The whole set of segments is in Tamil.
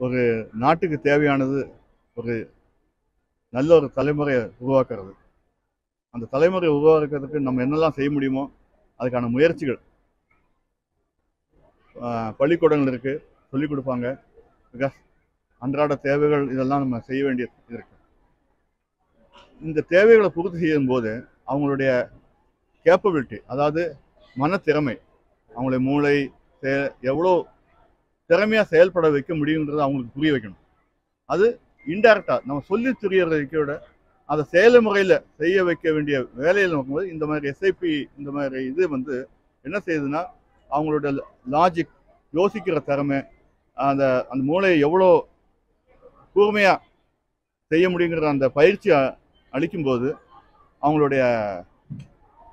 ஒரு நாட்டுக்கு தேவையானது ஒரு நல்ல ஒரு தலைமுறையை உருவாக்குறது. அந்த தலைமுறையை உருவாக்குறதுக்கு நம்ம என்னெல்லாம் செய்ய முடியுமோ அதுக்கான முயற்சிகள். பள்ளிக்கூடங்கள் இருக்குது சொல்லிக் கொடுப்பாங்க. பிகாஸ் அன்றாட தேவைகள் இதெல்லாம் நம்ம செய்ய வேண்டியது இருக்கு. இந்த தேவைகளை பூர்த்தி செய்யும் போது அவங்களுடைய கேப்பபிலிட்டி அதாவது மனத்திறமை அவங்களுடைய மூளை எவ்வளோ திறமையாக செயல்பட வைக்க முடியுன்றதை அவங்களுக்கு புரிய வைக்கணும். அது இன்டைரக்டாக நம்ம சொல்லி தெரியறத விட அதை செயல்முறையில் செய்ய வைக்க வேண்டிய வேலையில் நோக்கும்போது இந்த மாதிரி எஸ்ஐபி இந்த மாதிரி இது வந்து என்ன செய்யுதுன்னா அவங்களோட லாஜிக் யோசிக்கிற திறமை அந்த அந்த மூளையை எவ்வளோ கூர்மையாக செய்ய முடியுங்கிற அந்த பயிற்சி அளிக்கும்போது அவங்களுடைய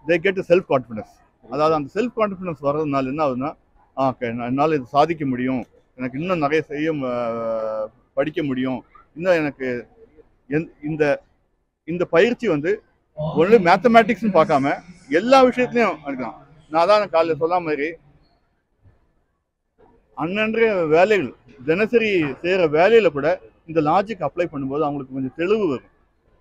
தே கெட் செல்ஃப் கான்ஃபிடன்ஸ் அதாவது அந்த செல்ஃப் கான்ஃபிடன்ஸ் வர்றதுனால என்ன ஆகுதுன்னா ஓகே. என்னால் இது சாதிக்க முடியும். எனக்கு இன்னும் நிறைய செய்ய படிக்க முடியும். இன்னும் எனக்கு எந்- இந்த இந்த பயிற்சி வந்து ஒன்று மேத்தமேட்டிக்ஸ்னு பார்க்காம எல்லா விஷயத்துலையும் இருக்கலாம் நான் தான் காலையில் சொன்ன மாதிரி அன்னன்றைய வேலைகள் தினசரி செய்கிற வேலையில் கூட இந்த லாஜிக் அப்ளை பண்ணும்போது அவங்களுக்கு கொஞ்சம் தெளிவு வரும்.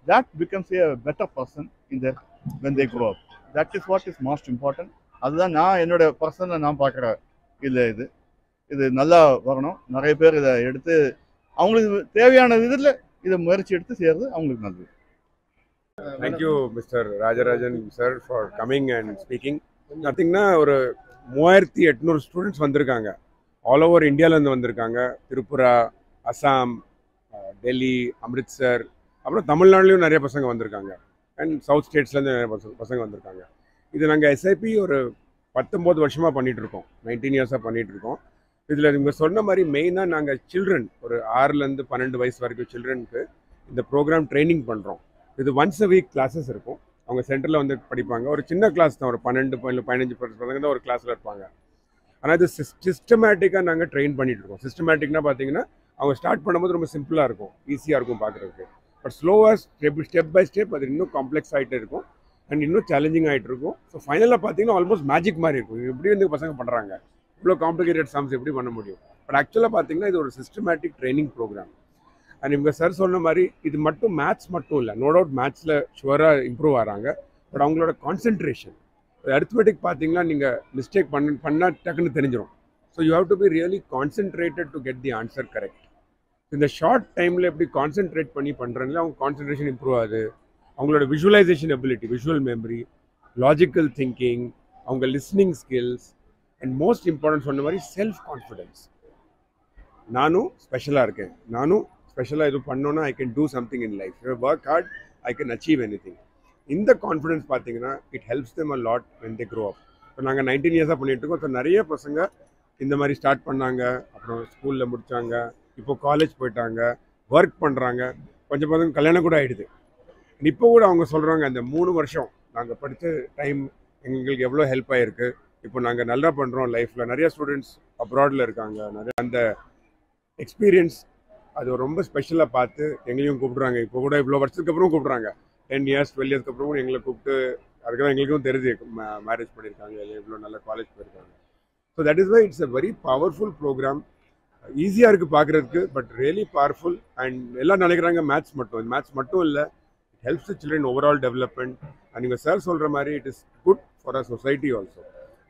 That becomes a better person இந்த when grow grow up. That is what is most important அதுதான் நான் என்னோட பர்சனில் நான் பார்க்குற இல்லை இது இது நல்லா வரணும். நிறைய பேர் இதை எடுத்து அவங்களுக்கு தேவையான இதில் இதை முயற்சி எடுத்து செய்கிறது அவங்களுக்கு நல்லது. Thank you mister Rajarajan sir for coming and speaking பார்த்தீங்கன்னா ஒரு மூவாயிரத்தி எட்நூறு ஸ்டூடெண்ட்ஸ் வந்திருக்காங்க. ஆல் ஓவர் இந்தியாவிலேருந்து வந்திருக்காங்க. திரிபுரா அசாம் டெல்லி அம்ரித்சர் அப்புறம் தமிழ்நாடுலேயும் நிறைய பசங்க வந்திருக்காங்க. அண்ட் சவுத் ஸ்டேட்ஸ்லேருந்து நிறைய பசங்க பசங்க வந்திருக்காங்க. இது நாங்கள் எஸ்ஐபி ஒரு பத்தொம்போது வருஷமாக பண்ணிகிட்ருக்கோம் இருக்கோம் நைன்டீன் இயர்ஸாக பண்ணிகிட்ருக்கோம் இருக்கோம் இதில் இவங்க சொன்ன மாதிரி மெயினாக நாங்கள் சில்ட்ரன் ஒரு ஆறுலேருந்து பன்னெண்டு வயசு வரைக்கும் சில்ட்ரனுக்கு இந்த ப்ரோக்ராம் ட்ரைனிங் பண்ணுறோம் இது ஒன்ஸ் அ வீக் கிளாஸஸ் இருக்கும். அவங்க சென்டரில் வந்து படிப்பாங்க. ஒரு சின்ன கிளாஸ் தான். ஒரு பன்னெண்டு இல்லை பதினஞ்சு பசங்க தான் ஒரு கிளாஸில் இருப்பாங்க. ஆனால் இது சிஸ்டமேட்டிக்காக நாங்கள் ட்ரெயின் பண்ணிகிட்டு இருக்கோம். சிஸ்டமேட்டிக்னா பார்த்தீங்கன்னா அவங்க ஸ்டார்ட் பண்ணும்போது ரொம்ப சிம்பிளாக இருக்கும். ஈஸியாக இருக்கும் பார்க்குறதுக்கு பட் ஸ்லோவாக ஸ்டெப் ஸ்டெப் பை ஸ்டெப் அது இன்னும் காம்ப்ளெக்ஸ் ஆகிட்டே இருக்கும். அண்ட் இன்னும் சேலஞ்சிங் ஆகிட்டு இருக்கும் ஸோ ஃபைனலாக பார்த்தீங்கன்னா ஆல்மோஸ்ட் மேஜிக் மாதிரி இருக்கும். எப்படி வந்து பசங்க பண்ணுறாங்க இவ்வளோ காம்ப்ளிகேட்டட் சாங்ஸ் எப்படி பண்ண முடியும்? பட் ஆக்சுவலாக பார்த்தீங்கன்னா இது ஒரு சிஸ்டமேட்டிக் ட்ரைனிங் ப்ரோக்ராம் அண்ட் இவங்க சார் சொன்ன மாதிரி இது மட்டும் மேத்ஸ் மட்டும் இல்லை. நோ டவுட் மேத்ஸில் ஷுவராக இம்ப்ரூவ் ஆகிறாங்க பட் அவங்களோட கான்சென்ட்ரேஷன் அரித்மெட்டிக் பார்த்தீங்கன்னா நீங்கள் மிஸ்டேக் பண்ண பண்ணால் டக்குன்னு தெரிஞ்சிடும் so you have to be really concentrated to get the answer correct இந்த ஷார்ட் டைமில் எப்படி கான்சென்ட்ரேட் பண்ணி பண்ணுறாங்களோ அவங்க கான்சென்ட்ரேஷன் இம்ப்ரூவ் ஆகுது. அவங்களோட visualisation ability visual memory logical thinking அவங்க listening skills and most important சொன்ன மாதிரி செல்ஃப் கான்ஃபிடென்ஸ் நானும் ஸ்பெஷலாக இருக்கேன். நானும் ஸ்பெஷலாக எதுவும் பண்ணோன்னா I can do something in life work hard I can achieve anything இந்த கான்ஃபிடென்ஸ் பார்த்தீங்கன்னா it helps them a lot when they grow up இப்போ நாங்கள் நைன்டீன் இயர்ஸாக பண்ணிகிட்டு இருக்கோம். ஸோ நிறைய பசங்க இந்த மாதிரி ஸ்டார்ட் பண்ணாங்க. அப்புறம் ஸ்கூலில் முடித்தாங்க இப்போ காலேஜ் போயிட்டாங்க. ஒர்க் பண்ணுறாங்க கொஞ்சம் பசங்க கல்யாணம் கூட ஆகிடுது இப்போ கூட அவங்க சொல்கிறாங்க அந்த மூணு வருஷம் நாங்கள் படித்த டைம் எங்களுக்கு எவ்வளோ ஹெல்ப் ஆகிருக்கு இப்போ நாங்கள் நல்லா பண்ணுறோம் லைஃப்பில் நிறைய ஸ்டூடெண்ட்ஸ் அப்ராடில் இருக்காங்க. நிறைய அந்த எக்ஸ்பீரியன்ஸ் அது ரொம்ப ஸ்பெஷலாக பார்த்து எங்களையும் கூப்பிட்றாங்க. இப்போ கூட இவ்வளோ வருஷத்துக்கு அப்புறம் கூப்பிட்றாங்க. டென் இயர்ஸ் டுவெல் இயர்ஸ்க்கு அப்புறம் எங்களை கூப்பிட்டு அதுக்கெல்லாம் எங்களுக்கும் தெரிஞ்சு மேரேஜ் பண்ணியிருக்காங்க. இவ்வளோ நல்ல காலேஜ் போயிருக்காங்க. So that is why it's a very powerful program ஈஸியாக இருக்குது பார்க்குறதுக்கு பட் ரியலி பவர்ஃபுல் அண்ட் எல்லாம் நினைக்கிறாங்க மேத்ஸ் மட்டும். மேத்ஸ் மட்டும் இல்லை helps children overall development and நீங்கள் சார் சொல்கிற மாதிரி it is good for a society also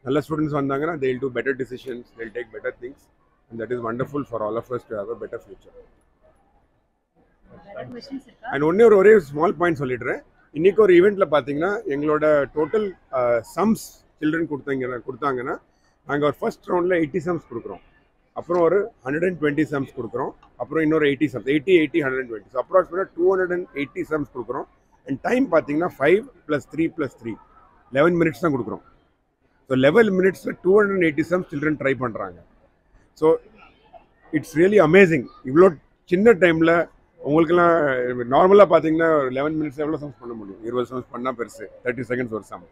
நல்ல ஸ்டூடெண்ட்ஸ் வந்தாங்கன்னா they'll do better decisions they'll take better things and that is wonderful for all of us to have a better future? And ஒன்னே ஒரு ஒரே ஸ்மால் பாயிண்ட் சொல்லிடுறேன். இன்னைக்கு ஒரு ஈவெண்ட்ல பார்த்தீங்கன்னா எங்களோட டோட்டல் சம்ஸ் சில்ட்ரன் கொடுத்தீங்க கொடுத்தாங்கன்னா நாங்கள் ஒரு ஃபர்ஸ்ட் ரவுண்டில் எயிட்டி சம்ஸ் கொடுக்குறோம். அப்புறம் ஒரு ஹண்ட்ரட் அண்ட் டுவெண்ட்டி சம்ஸ் கொடுக்குறோம். அப்புறம் இன்னொரு eighty sums eighty eighty hundred and twenty அப்ராக்சிமேட்டாக two hundred and eighty sums கொடுக்குறோம். அண்ட் டைம் பார்த்தீங்கன்னா five plus three plus three eleven minutes தான் கொடுக்குறோம். ஸோ லெவல் மினிட்ஸில் two hundred and eighty sums children try பண்ணுறாங்க ஸோ இட்ஸ் ரியலி அமேசிங் இவ்வளோ சின்ன டைமில் உங்களுக்கெல்லாம் நார்மலாக பார்த்தீங்கன்னா ஒரு லெவன் மினிட்ஸ் எவ்வளோ சம்ஸ் பண்ண முடியும்? இருபது சம்ஸ் பண்ணால் பெருசு. தேர்ட்டி செகண்ட்ஸ் ஒரு சம்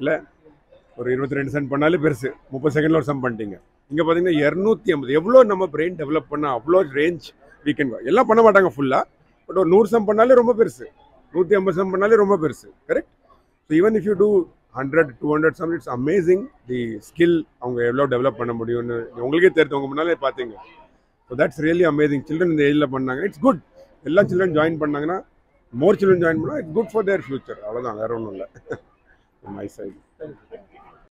இல்லை ஒரு இருபத்தி ரெண்டு சென்ட் பண்ணாலே பெருசு. முப்பது செகண்டில் ஒரு சம் பண்ணிட்டீங்க. இங்கே பார்த்தீங்கன்னா இரநூத்தி ஐம்பது. எவ்வளோ நம்ம பிரெயின் டெவலப் பண்ணால் அவ்வளோ ரேஞ்ச் வீக்கெண்ட் எல்லாம் பண்ண மாட்டாங்க ஃபுல்லாக பட் ஒரு நூறு சம் பண்ணாலே ரொம்ப பெருசு. நூற்றி ஐம்பது சம் பண்ணாலே ரொம்ப பெருசு. Correct so even if you two hundred two hundred sum it's amazing the skill அவங்க எவ்வளோ டெவலப் பண்ண முடியும்னு உங்களுக்கே தெரிஞ்சு உங்க முன்னாலே பார்த்தீங்க so that's really amazing children இந்த ஏஜில் பண்ணாங்க. இட்ஸ் குட் எல்லா சில்ட்ரன் ஜாயின் பண்ணாங்கன்னா மோர் சில்ட்ரன் ஜாயின் பண்ணால் it's good for their future அவ்வளோதான் வேற ஒன்றும் இல்லை. My side